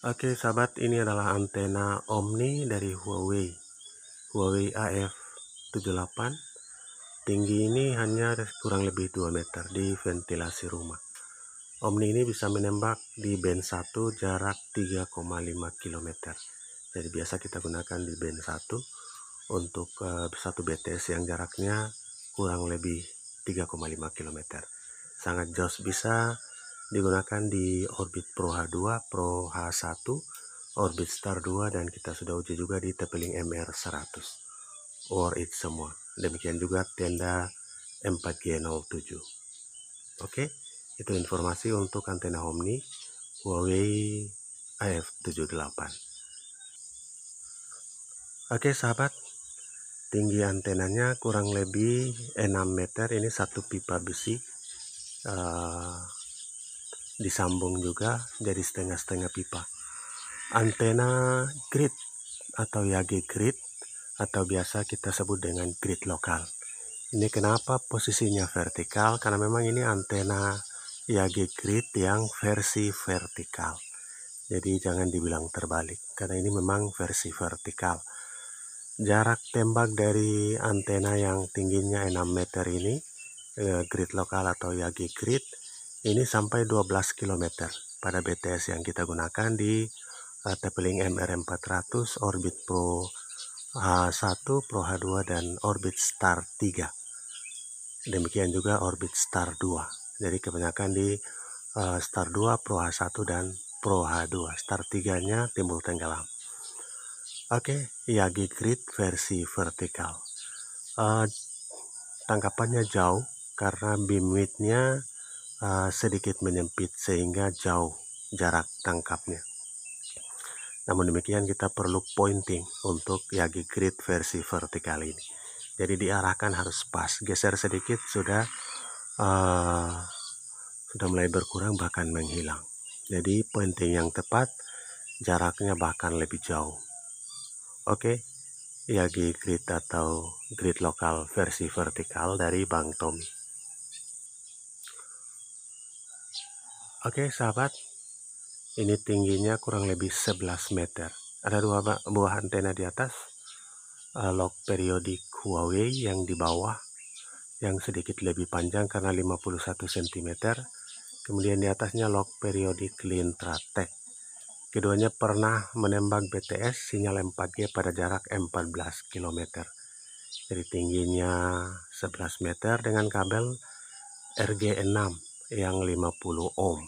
Oke sahabat ini adalah antena Omni dari Huawei. Huawei AF78 tinggi ini hanya kurang lebih 2 meter di ventilasi rumah. Omni ini bisa menembak di band 1 jarak 3,5 km jadi biasa kita gunakan di band 1 untuk uh, satu BTS yang jaraknya kurang lebih 3,5 km sangat jos bisa digunakan di Orbit Pro H2, Pro H1, Orbit Star 2 dan kita sudah uji juga di Tepeling MR100 or it semua. Demikian juga tenda M4G07 oke itu informasi untuk antena Omni Huawei AF78 oke sahabat. Tinggi antenanya kurang lebih 6 meter. Ini satu pipa besi uh, disambung juga jadi setengah-setengah pipa. Antena grid atau YG grid atau biasa kita sebut dengan grid lokal. Ini kenapa posisinya vertikal? Karena memang ini antena YG grid yang versi vertikal. Jadi jangan dibilang terbalik karena ini memang versi vertikal. Jarak tembak dari antena yang tingginya 6 meter ini eh, grid lokal atau YG grid ini sampai 12 km pada BTS yang kita gunakan di uh, Tepeling MR400, Orbit Pro H1, Pro H2, dan Orbit Star 3. Demikian juga Orbit Star 2. Jadi kebanyakan di uh, Star 2, Pro H1, dan Pro H2. Star 3-nya timbul tenggelam. Oke, okay, Yagi Grid versi vertikal. Uh, tangkapannya jauh karena beam width-nya uh, sedikit menyempit sehingga jauh jarak tangkapnya. Namun demikian kita perlu pointing untuk Yagi Grid versi vertikal ini. Jadi diarahkan harus pas, geser sedikit sudah uh, sudah mulai berkurang bahkan menghilang. Jadi pointing yang tepat jaraknya bahkan lebih jauh. Oke, Yagi Grid atau grid lokal versi vertikal dari Bang Tommy. Oke sahabat, ini tingginya kurang lebih 11 meter. Ada dua buah antena di atas, uh, lock periodik Huawei yang di bawah, yang sedikit lebih panjang karena 51 cm. Kemudian di atasnya lock periodik Lintratek. Keduanya pernah menembak BTS sinyal 4G pada jarak 14 km. Jadi tingginya 11 meter dengan kabel RG6 yang 50 ohm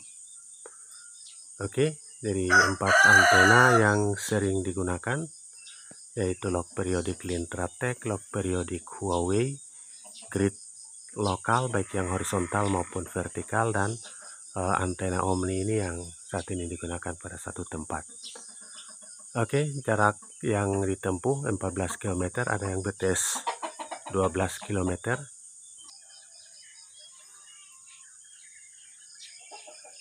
oke dari empat antena yang sering digunakan yaitu log periodik Lintratek, log periodik Huawei, grid lokal baik yang horizontal maupun vertikal dan uh, antena Omni ini yang saat ini digunakan pada satu tempat. Oke, jarak yang ditempuh 14 km, ada yang BTS 12 km,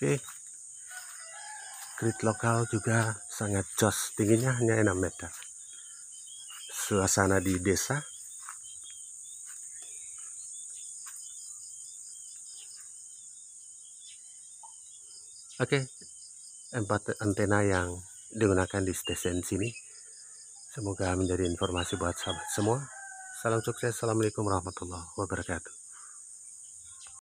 Oke. Grid lokal juga sangat jos, tingginya hanya 6 meter. Suasana di desa Oke, empat antena yang digunakan di stasiun sini. Semoga menjadi informasi buat sahabat semua. Salam sukses. Assalamualaikum warahmatullahi wabarakatuh.